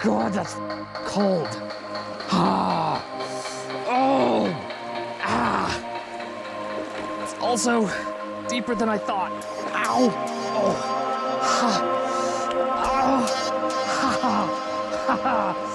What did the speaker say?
god, that's cold. Ah. Oh. Ah. It's also deeper than I thought. Ow. Oh. Ha. Oh. Ha ha. Ha ha.